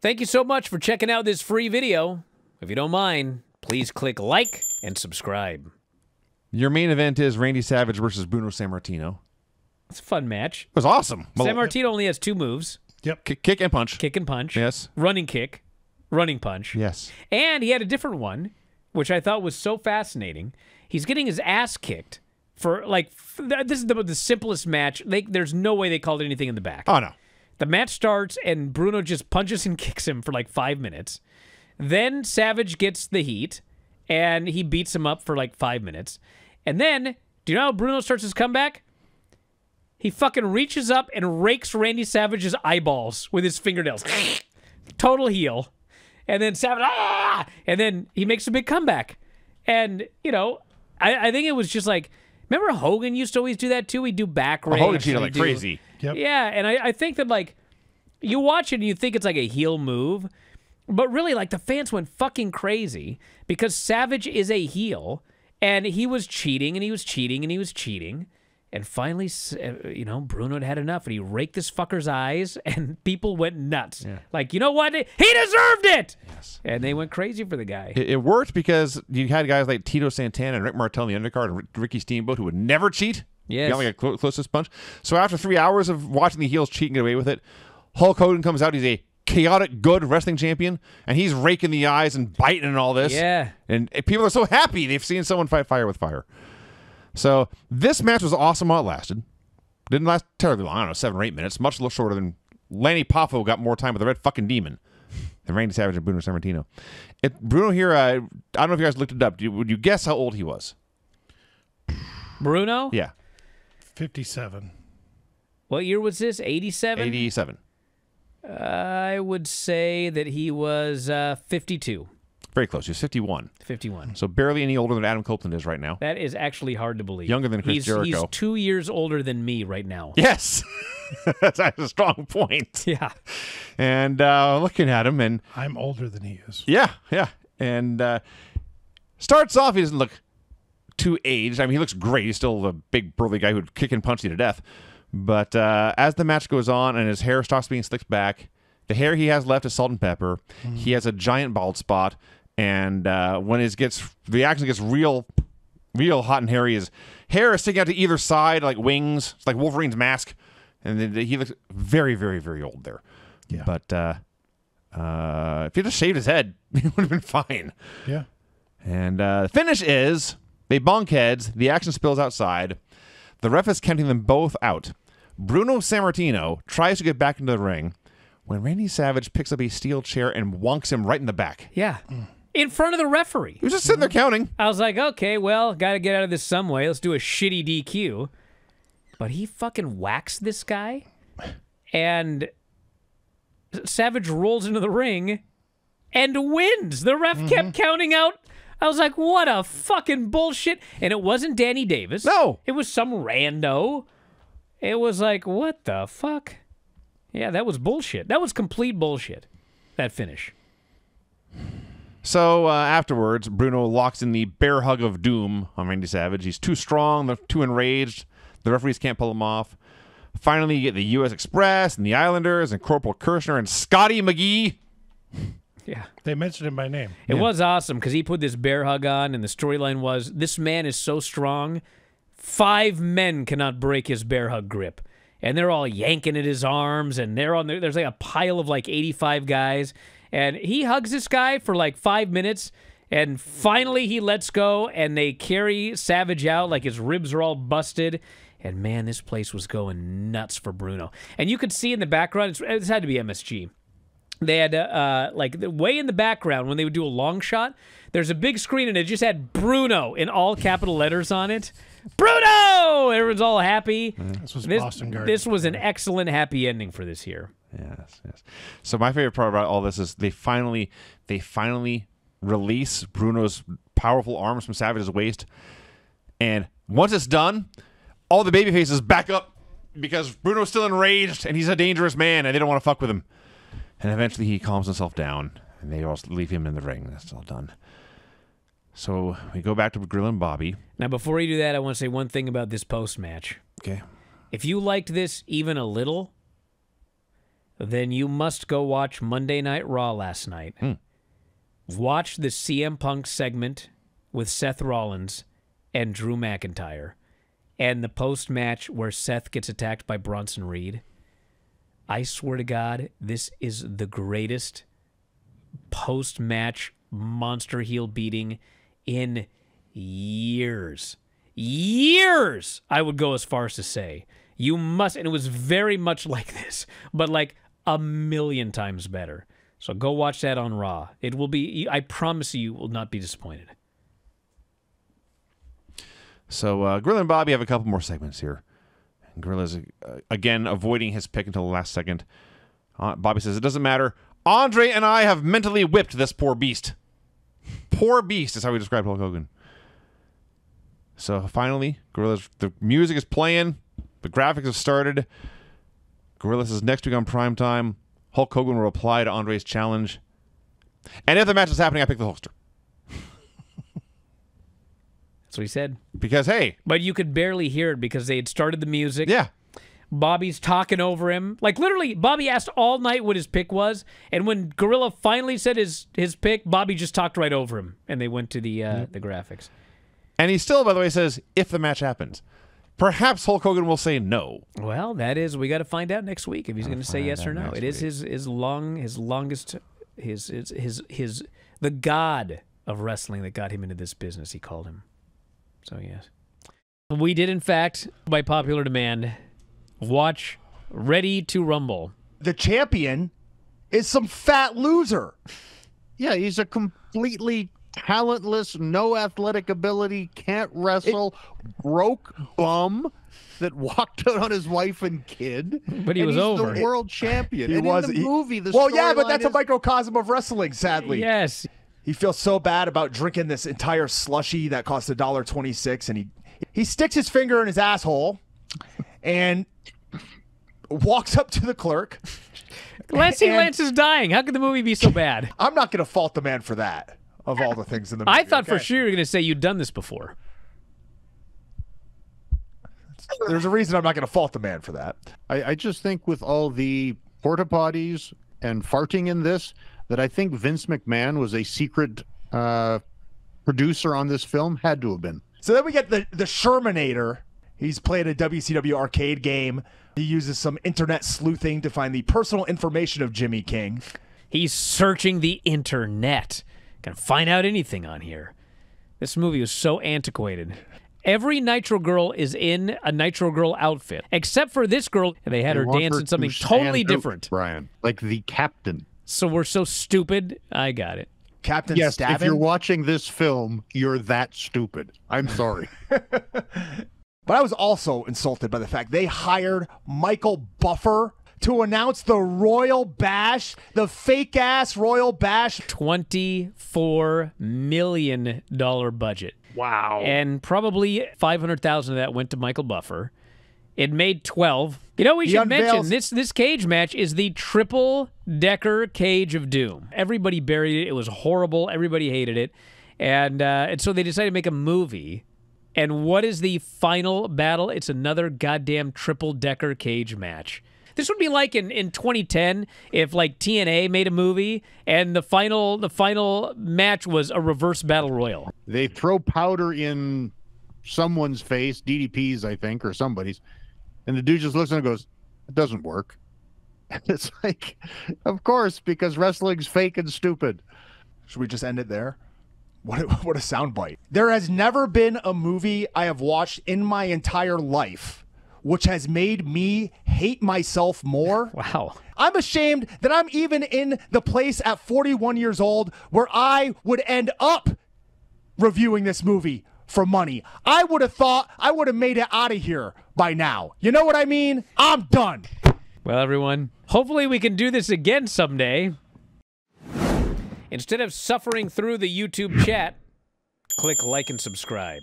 Thank you so much for checking out this free video. If you don't mind, please click like and subscribe. Your main event is Randy Savage versus Bruno Sammartino. It's a fun match. It was awesome. Well, San only has two moves kick, kick and punch. kick and punch. Yes. Running kick, running punch. Yes. And he had a different one, which I thought was so fascinating. He's getting his ass kicked for like f- this is the, the simplest match. They, there's no way they called anything in the back. Oh no. The match starts and Bruno just punches and kicks him for like five minutes. Then Savage gets the heat and he beats him up for like five minutes. And then, do you know how Bruno starts his comeback? He fucking reaches up and rakes Randy Savage's eyeballs with his fingernails. Total heel. And then Savage, ah! And then he makes a big comeback. And, you know, I, I think it was just like, remember Hogan used to always do that too? He'd do back rakes. Oh, Hogan cheated like do- crazy. Yep. yeah, and I, I think that like you watch it and you think it's like a heel move, but really like the fans went fucking crazy because Savage is a heel and he was cheating and he was cheating and he was cheating. And finally, uh, you know, Bruno had had enough and he raked this fucker's eyes and people went nuts. Like, you know what? He deserved it! Yes. And they went crazy for the guy. It, it worked because you had guys like Tito Santana and Rick Martel in the undercard and Ricky Steamboat who would never cheat. Yes. Got like a clo- closest punch. So after three hours of watching the heels cheat and get away with it, Hulk Hogan comes out. He's a chaotic good wrestling champion, and he's raking the eyes and biting and all this. Yeah. And people are so happy they've seen someone fight fire with fire. So this match was awesome while it lasted. Didn't last terribly long. I don't know, seven or eight minutes. Much little shorter than Lanny Poffo got more time with the Red fucking Demon than Randy Savage and Bruno Sammartino. It, Bruno here, uh, I don't know if you guys looked it up. Do you, would you guess how old he was? Bruno? Yeah, 57. What year was this? 87? 87. I would say that he was uh, 52. Very close. He was 51. 51. So barely any older than Adam Copeland is right now. That is actually hard to believe. Younger than Chris he's, Jericho. He's two years older than me right now. Yes. That's a strong point. Yeah. And uh, looking at him, and I'm older than he is. yeah, yeah. And uh, starts off, he doesn't look too aged. I mean, he looks great. He's still a big, burly guy who would kick and punch you to death. But uh, as the match goes on and his hair stops being slicked back, the hair he has left is salt and pepper. He has a giant bald spot. And uh, when it gets, the action gets real, real hot and hairy, his hair is sticking out to either side like wings. It's like Wolverine's mask. And then he looks very, very, very old there. Yeah. But uh, uh, if he just shaved his head, he would have been fine. Yeah. And uh, the finish is they bonk heads. The action spills outside. The ref is counting them both out. Bruno Sammartino tries to get back into the ring when Randy Savage picks up a steel chair and wonks him right in the back. Yeah. Mm. In front of the referee. He was just sitting there mm-hmm. counting. I was like, okay, well, got to get out of this some way. Let's do a shitty DQ. But he fucking whacks this guy, and Savage rolls into the ring and wins. The ref kept mm-hmm. counting out. I was like, what a fucking bullshit. And it wasn't Danny Davis. No. It was some rando. It was like, what the fuck? Yeah, that was bullshit. That was complete bullshit. That finish. So uh, afterwards, Bruno locks in the bear hug of doom on Randy Savage. He's too strong, they're too enraged. The referees can't pull him off. Finally, you get the U.S. Express and the Islanders and Corporal Kirchner and Scotty McGee. Yeah. They mentioned him by name. It was awesome because he put this bear hug on, and the storyline was this man is so strong, five men cannot break his bear hug grip. And they're all yanking at his arms, and they're on there. There's like a pile of like 85 guys, and he hugs this guy for like five minutes, and finally he lets go, and they carry Savage out like his ribs are all busted. And man, this place was going nuts for Bruno. And you could see in the background, it's, it's had to be MSG they had uh, like way in the background when they would do a long shot there's a big screen and it just had bruno in all capital letters on it. Bruno! Everyone's all happy. This was this, Boston Garden. this was an excellent happy ending for this year. Yes, yes. So my favorite part about all this is they finally, they finally release Bruno's powerful arms from Savage's waist, and once it's done, all the baby faces back up because Bruno's still enraged and he's a dangerous man and they don't want to fuck with him. And eventually he calms himself down and they all leave him in the ring. That's all done. So we go back to Gorilla and Bobby. now before you do that i want to say one thing about this post match Okay. if you liked this even a little then you must go watch Monday Night Raw last night. Hmm. Watch the CM Punk segment with Seth Rollins and Drew McIntyre, and the post match where Seth gets attacked by Bronson Reed. I swear to God, this is the greatest post match monster heel beating in years. Years, I would go as far as to say. You must, and it was very much like this, but like a million times better. So go watch that on Raw. It will be, I promise you, you will not be disappointed. So uh, Gorilla and Bobby have a couple more segments here. Gorilla's uh, again avoiding his pick until the last second. Uh, Bobby says it doesn't matter. Andre and I have mentally whipped this poor beast. Poor beast is how we describe Hulk Hogan. So finally, Gorilla's the music is playing, the graphics have started. Gorilla says next week on prime time, Hulk Hogan will reply to Andre's challenge. And if the match is happening, I pick the Hulkster That's what he said. because hey, But you could barely hear it because they had started the music. yeah, Bobby's talking over him. Like literally, Bobby asked all night what his pick was, and when Gorilla finally said his his pick, Bobby just talked right over him, and they went to the uh, the graphics. And he still, by the way, says if the match happens. Perhaps Hulk Hogan will say no. Well, that is we got to find out next week if he's going to say yes or no. It is week. his his long his longest his his his his the god of wrestling that got him into this business. He called him. So yes, we did in fact, by popular demand, watch Ready to Rumble. The champion is some fat loser. Yeah, he's a completely talentless, no athletic ability, can't wrestle, broke bum that walked out on his wife and kid. But he and was he's over. the world champion. He and was in the he- movie. The well, yeah, but storyline that's a microcosm of wrestling. Sadly, Yes, he feels so bad about drinking this entire slushy that costs a dollar twenty six, and he he sticks his finger in his asshole, and walks up to the clerk. Lancey And- Lance is dying. How could the movie be so bad? I'm not going to fault the man for that. Of all the things in the movie, I thought for sure you were going to say you'd done this before. there's a reason I'm not going to fault the man for that. I, I just think with all the porta potties and farting in this, that I think Vince McMahon was a secret uh, producer on this film. Had to have been. So then we get the the Shermanator. He's played a WCW arcade game. He uses some internet sleuthing to find the personal information of Jimmy King. He's searching the internet. Can find out anything on here. This movie was so antiquated. Every Nitro Girl is in a Nitro Girl outfit, except for this girl. And they had They her want dance in something stand totally out, different. Brian, like the captain. So we're so stupid. I got it. Captain Yes, Stabbin. if you're watching this film, you're that stupid. I'm sorry. But I was also insulted by the fact they hired Michael Buffer to announce the Royal Bash, the fake ass Royal Bash. Twenty-four million dollar budget. wow. and probably 500,000 of that went to Michael Buffer. It made 12. You know, we He should mention this this cage match is the triple decker cage of doom. Everybody buried it. It was horrible. Everybody hated it. And uh, and so they decided to make a movie. And what is the final battle? It's another goddamn triple decker cage match. This would be like in, in 2010 if like TNA made a movie and the final the final match was a reverse battle royal. they throw powder in someone's face, DDP's, I think, or somebody's, and the dude just looks and goes, "It doesn't work." And It's like, of course, because wrestling's fake and stupid. Should we just end it there? What a, what a soundbite. There has never been a movie I have watched in my entire life which has made me hate myself more. Wow. I'm ashamed that I'm even in the place at 41 years old where I would end up reviewing this movie for money. I would have thought I would have made it out of here by now. You know what I mean? I'm done. Well, everyone, hopefully we can do this again someday. Instead of suffering through the YouTube chat, click like and subscribe.